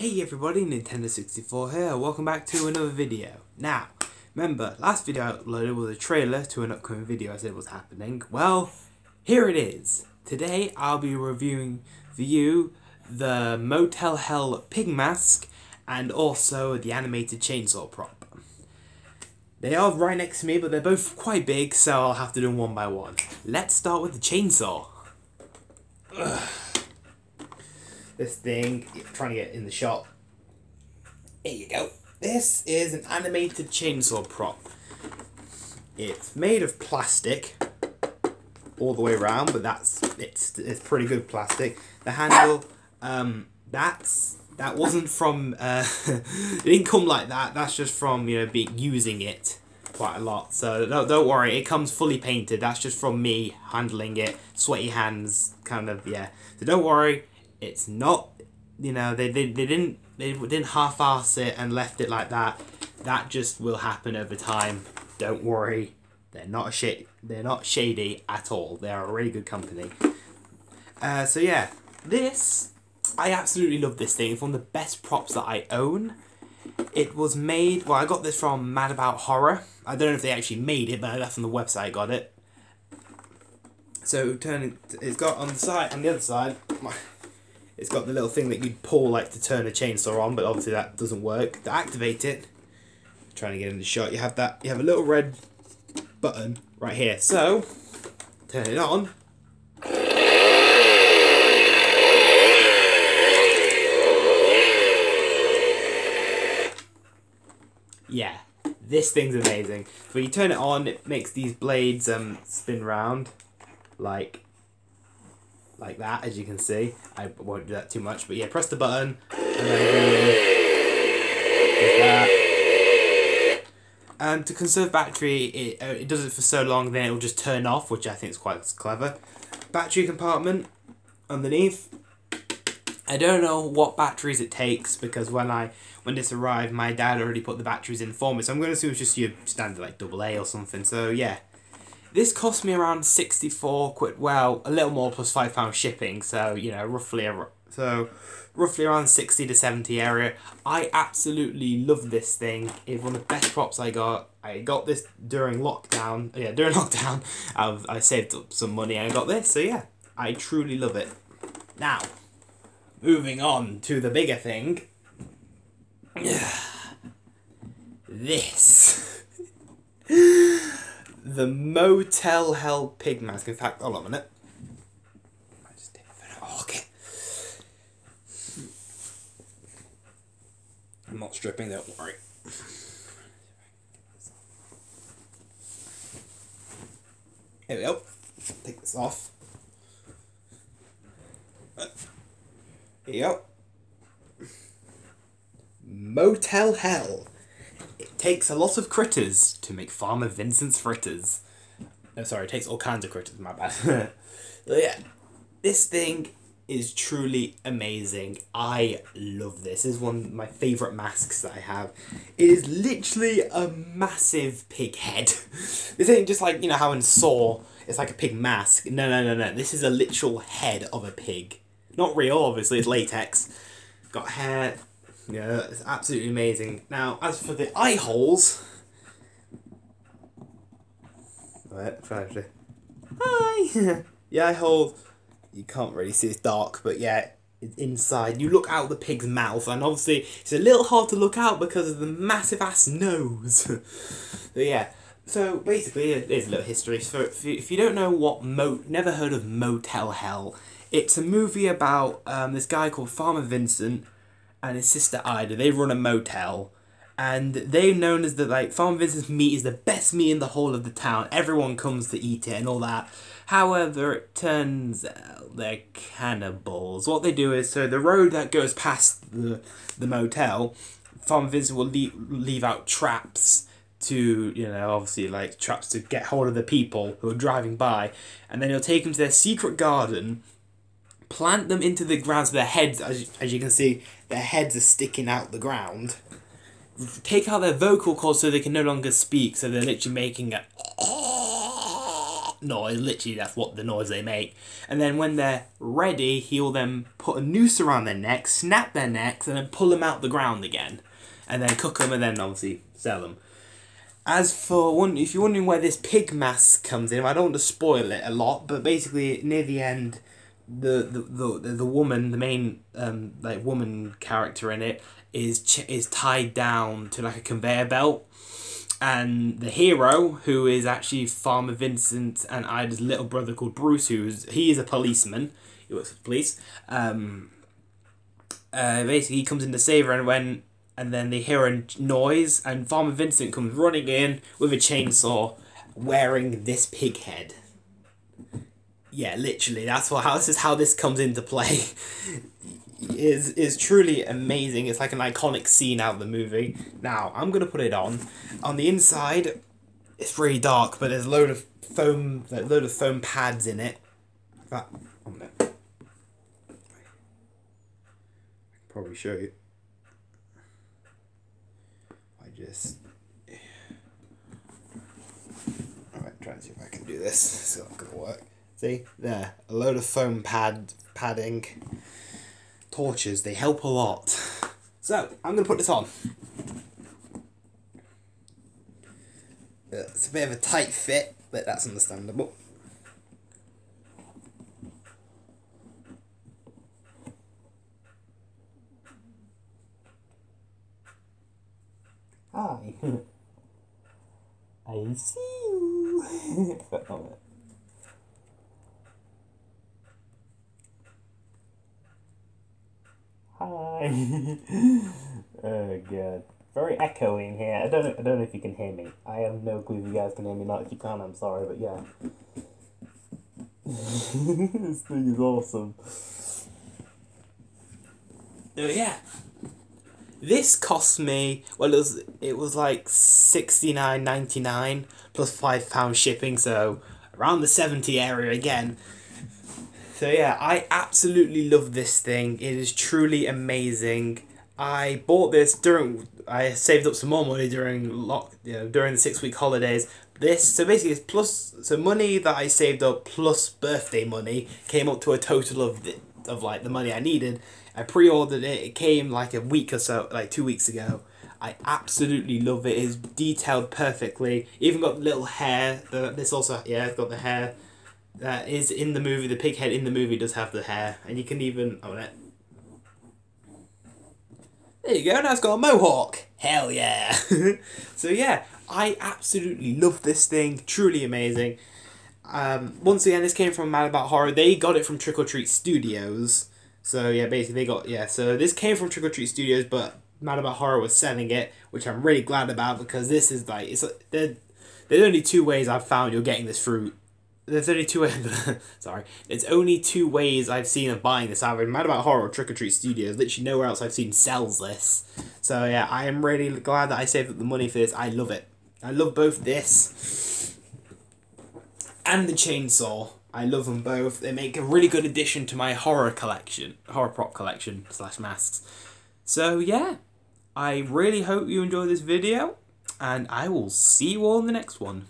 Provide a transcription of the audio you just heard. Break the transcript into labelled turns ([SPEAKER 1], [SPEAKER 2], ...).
[SPEAKER 1] Hey everybody, Nintendo 64 here, welcome back to another video. Now, remember, last video I uploaded was a trailer to an upcoming video I said was happening. Well, here it is. Today I'll be reviewing for you the Motel Hell pig mask and also the animated chainsaw prop. They are right next to me, but they're both quite big, so I'll have to do them one by one. Let's start with the chainsaw. Ugh this thing, trying to get in the shot. Here you go. This is an animated chainsaw prop. It's made of plastic all the way around, but that's it's it's pretty good plastic. The handle, um, that's that wasn't from uh, it didn't come like that. That's just from you know being using it quite a lot. So don't don't worry, it comes fully painted. That's just from me handling it, sweaty hands, kind of yeah. So don't worry, it's not you know they, they, they didn't they didn't half-ass it and left it like that. That just will happen over time. Don't worry. They're not a shit they're not shady at all. They are a really good company. Uh, so yeah this i absolutely love this thing. It's one of the best props that i own. It was made well i got this from mad about horror. I don't know if they actually made it but that's on the website I got it. So turning it's got on the side on the other side it's got the little thing that you'd pull like to turn a chainsaw on, but obviously that doesn't work. To activate it, trying to get in the shot, you have that. You have a little red button right here. So turn it on. Yeah, this thing's amazing. When you turn it on, it makes these blades um spin round, like like that, as you can see. I won't do that too much, but yeah, press the button, and then. And to conserve battery, it, uh, it does it for so long, then it will just turn off, which I think is quite clever. Battery compartment underneath. I don't know what batteries it takes because when I when this arrived, my dad already put the batteries in for me, so I'm going to assume it's just your standard like double A or something. So yeah, this cost me around 64 quid, well, a little more plus £5 shipping, so, you know, roughly, a, so, roughly around 60 to 70 area. I absolutely love this thing. It's one of the best props I got. I got this during lockdown. Uh, yeah, during lockdown, I've, I saved up some money and I got this, so yeah, I truly love it. Now, moving on to the bigger thing. this the Motel Hell pig mask. In fact, hold on a minute. Oh. I'm not stripping, don't worry. Here we go. Take this off. Here you go. Motel Hell takes a lot of critters to make Farmer Vincent's fritters. No, sorry, it takes all kinds of critters, my bad. yeah, this thing is truly amazing. I love this. This is one of my favourite masks that I have. It is literally a massive pig head. this ain't just like, you know, how in Saw, it's like a pig mask. No, no, no, no. This is a literal head of a pig. Not real, obviously, it's latex. Got hair, yeah, it's absolutely amazing. Now, as for the eye holes, right, try to. Hi. the eye hole, you can't really see. It's dark, but yeah, it's inside. You look out the pig's mouth, and obviously it's a little hard to look out because of the massive ass nose. so yeah. So basically, there's a little history. So if you, if you don't know what Mo, never heard of Motel Hell, it's a movie about um, this guy called Farmer Vincent and his sister Ida, they run a motel. And they're known as the like Farm Vincent's meat is the best meat in the whole of the town. Everyone comes to eat it and all that. However, it turns out they're cannibals. What they do is so the road that goes past the the motel, Farm Vincent will leave, leave out traps to you know obviously like traps to get hold of the people who are driving by, and then he'll take them to their secret garden plant them into the ground so their heads, as, as you can see, their heads are sticking out the ground. Take out their vocal cords so they can no longer speak, so they're literally making a noise. Literally, that's what the noise they make. And then when they're ready, he'll then put a noose around their neck, snap their necks, and then pull them out the ground again, and then cook them, and then obviously sell them. As for one, if you're wondering where this pig mask comes in, I don't want to spoil it a lot, but basically near the end, the the the, the woman, the main um like woman character in it, is ch- is tied down to like a conveyor belt and the hero, who is actually Farmer Vincent and Ida's little brother called Bruce, who's he is a policeman. He works for the police. Um, uh, basically, he comes in to save her, and when and then they hear a noise, and Farmer Vincent comes running in with a chainsaw, wearing this pig head. Yeah, literally, that's what how this is how this comes into play. is is truly amazing. It's like an iconic scene out of the movie. Now I'm gonna put it on. On the inside, it's really dark, but there's a load of foam, a load of foam pads in it. That. I can probably show you. I just. Alright, try and see if I can do this. It's not gonna work. See there, a load of foam pad padding torches, they help a lot. So, I'm going to put this on. It's a bit of a tight fit, but that's understandable. Hi. I see you. Hi. oh god. Very echoey in here. I don't know, I don't know if you can hear me. I have no clue if you guys can hear me. Not if you can, I'm sorry, but yeah. this thing is awesome. Oh yeah. This cost me well it was it was like sixty nine ninety nine plus five pound shipping, so around the seventy area again. So yeah, I absolutely love this thing. It is truly amazing. I bought this during I saved up some more money during lock you know, during the six week holidays. This so basically it's plus so money that I saved up plus birthday money came up to a total of the, of like the money I needed. I pre ordered it. It came like a week or so, like two weeks ago. I absolutely love it. It's detailed perfectly. Even got little hair. The, this also yeah, it's got the hair that is in the movie. The pig head in the movie does have the hair, and you can even oh that. There you go. Now it's got a mohawk. Hell yeah! so yeah, I absolutely love this thing. Truly amazing. Um, once again, this came from Mad About Horror. They got it from Trick or Treat Studios. So yeah, basically they got yeah. So this came from Trick or Treat Studios, but Mad About Horror was selling it, which I'm really glad about because this is like it's there. There's only two ways I've found you're getting this fruit there's only two sorry, there's only two ways I've seen of buying this. Either Mad About Horror or Trick or Treat Studios. Literally nowhere else I've seen sells this. So yeah, I am really glad that I saved up the money for this. I love it. I love both this and the chainsaw. I love them both. They make a really good addition to my horror collection, horror prop collection slash masks. So yeah, I really hope you enjoy this video, and I will see you all in the next one.